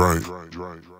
drink. drink, drink, drink.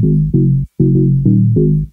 Drink. Thank you.